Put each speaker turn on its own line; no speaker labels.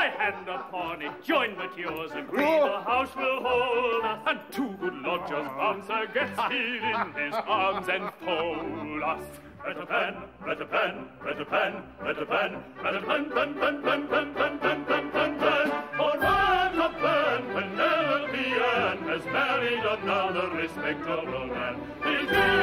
my hand upon it, join but yours agree, the house will hold us, and two good lodgers bouncer gets here in his arms and fold us. Rataplan, write a pen, rataplan, write a pen, rataplan, pen, pen, pen, pen, pen, pen, pen, pen, pen. For write a pen, Penelope Ann has married another respectable man. It